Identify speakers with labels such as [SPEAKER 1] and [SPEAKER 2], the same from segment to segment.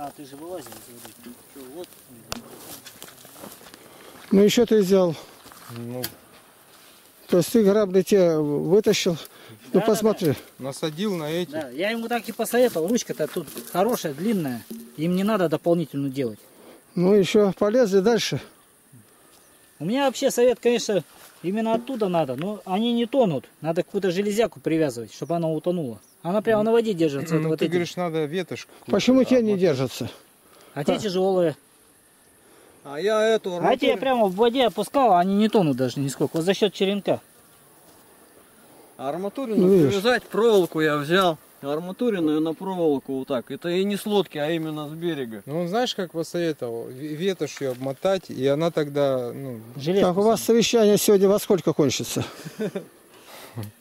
[SPEAKER 1] А, ты же вылазил из воды. Что, вот.
[SPEAKER 2] Ну еще ты взял.
[SPEAKER 3] Ну,
[SPEAKER 2] То есть ты грабли те вытащил. Ну
[SPEAKER 1] Да,
[SPEAKER 2] посмотри.
[SPEAKER 3] насадил на эти.
[SPEAKER 1] Да, я ему так и посоветовал. Ручка-то тут хорошая, длинная. Им не надо дополнительную делать.
[SPEAKER 2] Ну еще полезли дальше.
[SPEAKER 1] У меня вообще совет, конечно, именно оттуда надо. Но они не тонут. Надо какую-то железяку привязывать, чтобы она утонула. Она прямо на воде держится.
[SPEAKER 3] Ну,
[SPEAKER 1] вот
[SPEAKER 3] ты
[SPEAKER 1] эти.
[SPEAKER 3] говоришь, надо ветошку.
[SPEAKER 2] Почему те не
[SPEAKER 3] вот.
[SPEAKER 2] держатся?
[SPEAKER 1] А те тяжелые.
[SPEAKER 4] А я эту
[SPEAKER 1] А те я прямо в воде опускал, а они не тонут даже нисколько. Вот за счет черенка.
[SPEAKER 4] арматурину
[SPEAKER 2] Ну, видишь.
[SPEAKER 4] привязать, проволоку я взял. Арматурину на проволоку вот так. Это и не с лодки, а именно с берега.
[SPEAKER 3] Ну, он знаешь, как посоветовал? Ветошью обмотать, и она тогда, ну,
[SPEAKER 1] Железку.
[SPEAKER 2] Так, у вас совещание сегодня во сколько кончится?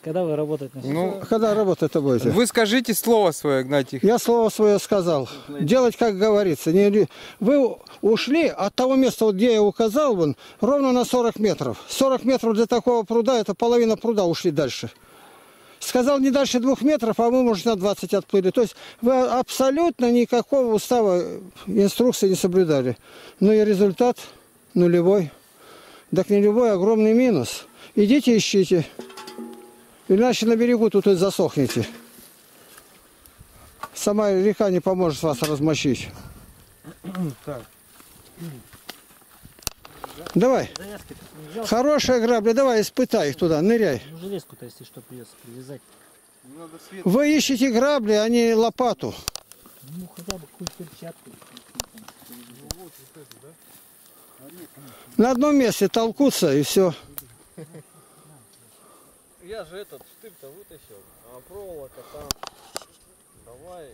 [SPEAKER 1] Когда вы работаете на
[SPEAKER 3] ну,
[SPEAKER 2] Когда работать-то будете?
[SPEAKER 3] вы скажите слово свое, Игнатий.
[SPEAKER 2] Я слово свое сказал. Делать, как говорится. Не Вы ушли от того места, вот где я указал, вон, ровно на 40 метров. 40 метров для такого пруда, это половина пруда ушли дальше. Сказал не дальше двух метров, а мы, может, на 20 отплыли. То есть вы абсолютно никакого устава, инструкции не соблюдали. Ну и результат нулевой. Так не любой, огромный минус. Идите ищите. Иначе на берегу тут и засохнете. Сама река не поможет вас размочить.
[SPEAKER 3] Так.
[SPEAKER 2] Давай. Хорошая грабля, давай испытай их туда, ныряй.
[SPEAKER 1] Ну, железку-то, если что, придется привязать.
[SPEAKER 2] Вы ищете грабли, а не лопату.
[SPEAKER 1] Ну, хотя бы какую-то перчатку.
[SPEAKER 2] На одном месте толкутся и все.
[SPEAKER 4] Я же этот штырь-то вытащил, а проволока там. Давай